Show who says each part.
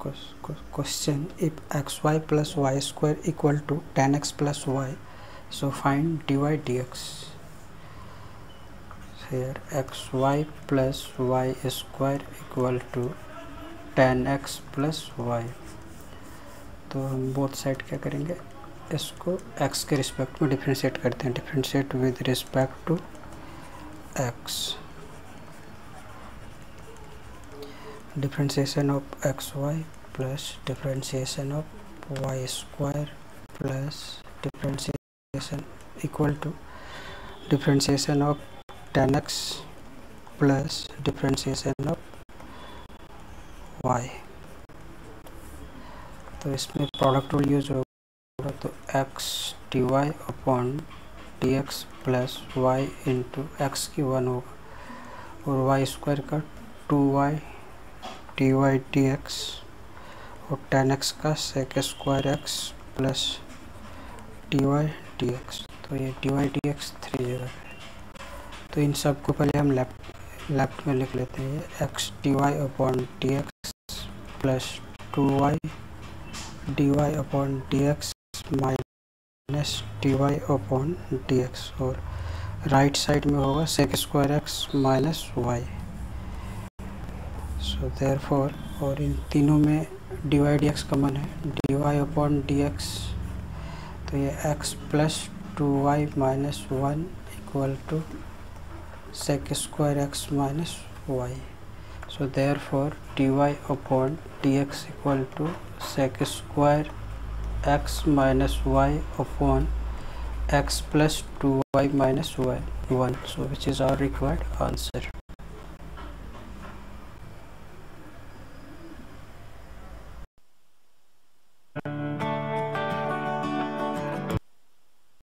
Speaker 1: question if xy plus y square equal to 10x plus y so find dy dx here xy plus y square equal to 10x plus y तो हम both side क्या करेंगे इसको x के respect में differentiate करते हैं differentiate with respect to x differentiation of xy plus differentiation of y square plus differentiation equal to differentiation of 10x plus differentiation of y तो इसमें प्रोडक्ट रूल यूज़ होगा तो x d y upon d x plus y into x की one होगा और y square का two y d y d x और ten x का sec square x plus d y d x तो ये d y d x three जगह पे तो इन सबको पहले हम लेफ़्ट लेफ़्ट में लिख लेते हैं। X d y upon d x plus two y d y upon d x minus d y upon d x और राइट साइड में होगा sec square x minus y so therefore और इन तीनों में d y d x common है। D y upon d x तो ये x plus two y minus one equal to sec square x minus y so therefore d y upon d x equal to sec square x minus y upon x plus 2y minus y 1 so, which is our required answer.